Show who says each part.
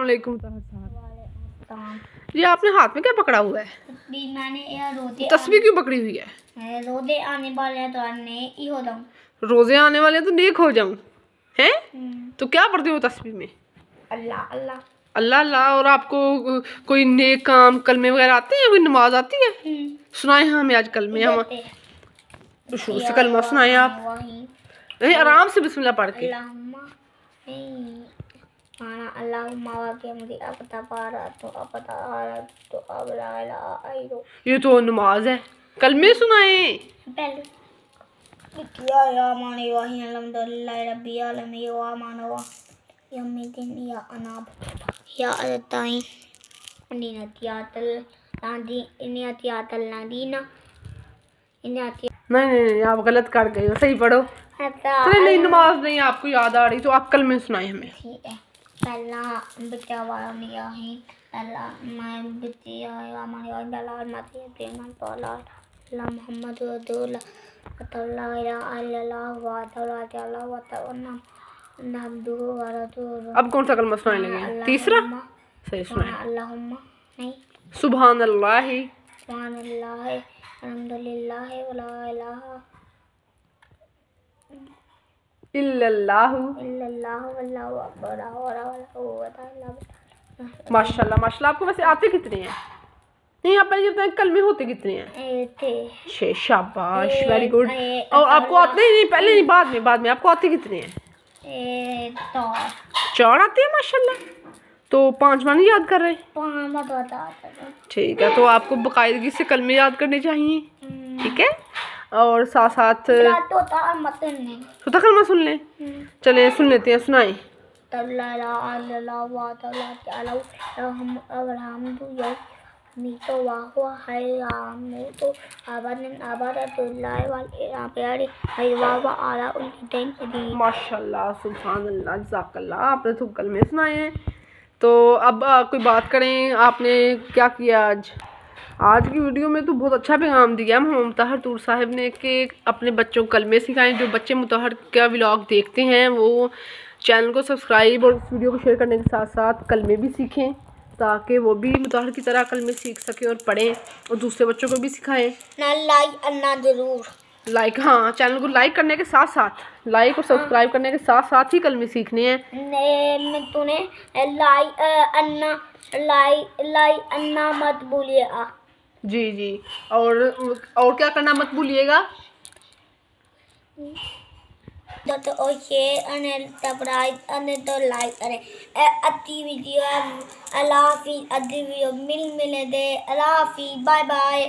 Speaker 1: वालेकुम जी आपने हाथ में क्या पकड़ा हुआ है?
Speaker 2: मैंने
Speaker 1: तस्वीर क्यों पकड़ी हुई है?
Speaker 2: रोज़े आने वाले तो ही हो जाऊँ।
Speaker 1: रोज़े आने वाले तो नेक हो जाऊँ हैं? तो क्या पढ़ते हो तस्वीर में?
Speaker 2: अल्लाह अल्लाह।
Speaker 1: अल्लाह अल्लाह और आपको कोई नेक काम कलमे वगैरह आते हैं कोई नमाज़ आती है? सुनाए हमें आज कलमे हम तो से कलमा सुनाए आप। नहीं आराम से बिस्मिल्लाह पढ़ के।
Speaker 2: माना अल्लाहुम्मा वा के मुझे अब तबारा तो अब तारा तो अब ला इलाहा इल्ला
Speaker 1: ये तो नमाज़ है कलमे सुनाए
Speaker 2: पहले या या माने वही अल्हम्दुलिल्लाह रब्बिल आलमीन वा मानो यम्मिदिन या अनाब या अताई नियतियातल नादी नियतियातल नादीना नियतिया
Speaker 1: नहीं नहीं नहीं आप गलत कर गए हो सही पढ़ो नहीं नमाज़ नहीं आपको याद आ रही तो आप कलमे सुनाए हमें
Speaker 2: ठीक है पहला बच्चा वाला मिया पहला मैं बच्चिया हमारे और दलाल माती प्रेमन तौला ला मोहम्मद रसूल तौला इला अल्लाह व तौला तौला व तौला नब्दु व रसूल
Speaker 1: अब कौन सा कलमा सुनाने लगे? तीसरा? सही
Speaker 2: अल्लाहुम्मा नहीं।
Speaker 1: सुबहान अल्लाह
Speaker 2: सुभान अल्लाह अल्हम्दुलिल्लाह व ला इलाहा
Speaker 1: माशाल्लाह माशाल्लाह आपको वैसे आते कितने हैं? नहीं आप पहले बताएँ कलमे होते कितने हैं? छे शाबाश वेरी गुड और आपको आते नहीं नहीं पहले नहीं बाद में बाद में। आपको आते कितने हैं? चार। आते हैं माशाल्लाह। तो पाँच बार नहीं याद कर रहे ठीक है तो आपको बाकायदगी से कलमे याद करने चाहिए। ठीक है? और साथ साथ
Speaker 2: तो
Speaker 1: सुता कलमा सुन लें चले सुन लेते हैं सुनाए
Speaker 2: हम मी तो वाह हुआ है राम तो
Speaker 1: माशाल्लाह अल्लाह जजाकल्लाह आपने तो कलमे सुनाए हैं। तो अब आ, कोई बात करें आपने क्या किया आज? आज की वीडियो में तो बहुत अच्छा पैगाम दिया है। मुतहर तूर साहब ने कि अपने बच्चों को कलमे सिखाएँ। जो बच्चे मुतहर का व्लॉग देखते हैं, वो चैनल को सब्सक्राइब और वीडियो को शेयर करने के साथ साथ कलमे भी सीखें, ताकि वो भी मुतहर की तरह कलमे सीख सकें और पढ़ें और दूसरे बच्चों को भी सिखाएँ।
Speaker 2: ना लाइक, ना ज़रूर।
Speaker 1: लाइक हाँ चैनल को लाइक करने के साथ साथ लाइक और सब्सक्राइब करने के साथ साथ ही कलमे सीखने हैं।
Speaker 2: तूने लाई अन्ना लाई लाई अन्ना मत भूलिएगा।
Speaker 1: जी जी। और और क्या करना मत भूलिएगा?
Speaker 2: तो ओ ये अने सब्सक्राइब अने तो लाइक करें। अति वीडियो हाफिज अति वीडियो मिल मिले दे। हाफिज। Bye bye